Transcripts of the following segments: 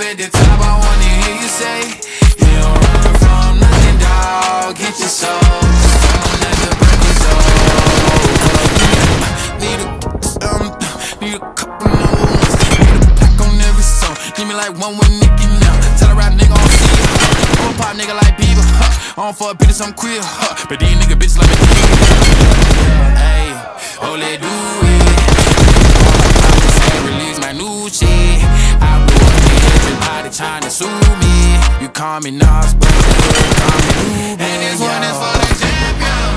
up at the top, I wanna hear you say, You don't run from nothing, dog. Get your soul, 'em that the. Need a um, need a couple ones. Need a pack on every song. Give me like one with Nicki now. Tell a rap nigga on see. I'm a pop nigga like Bieber. Huh. On for a bitch, I'm queer. Huh. But these nigga bitches like me. Hey, oh let do it. You call me Nas, but you call me Doobie. And this one is for the champion.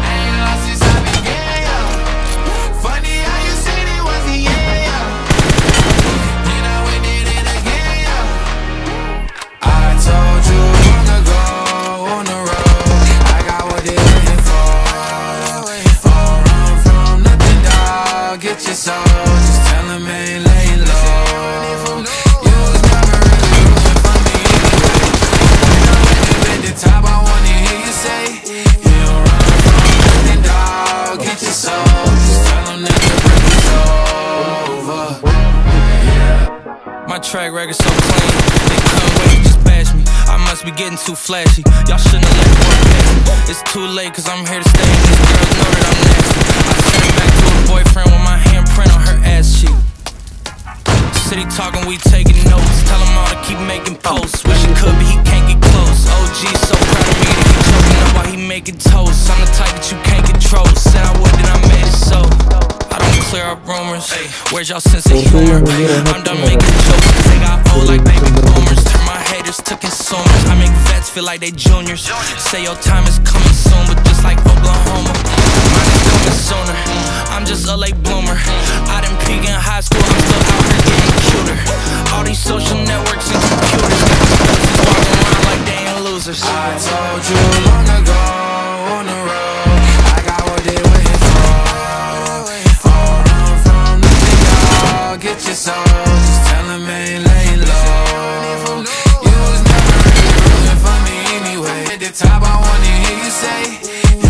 I ain't lost since I began, yeah. Funny how you said it was the yeah, yeah. You know we did it again, yeah. I told you long ago on the road, I got what they waiting for. Don't run from nothing, dog. Get your soul, just tell 'em ain't laying low. Track record so clean, they couldn't wait to just bash me. I must be getting too flashy. Y'all shouldn't have let work past me. It's too late, cause I'm here to stay. These girls know that I'm nasty. I sent back to a boyfriend with my handprint on her ass cheek. City talking, we taking notes. Tell him all to keep making posts. Wish he could, but he can't get close. OG so proud of me that he choking up while he making toast. I'm the type that you can't rumors. Where's y'all sense of humor? I'm done making jokes they got old like baby boomers. My haters to consumers. I make vets feel like they juniors. Say your time is coming soon, but just like Oklahoma, mine is coming sooner. I'm just a late bloomer. Top, I wanna hear you say,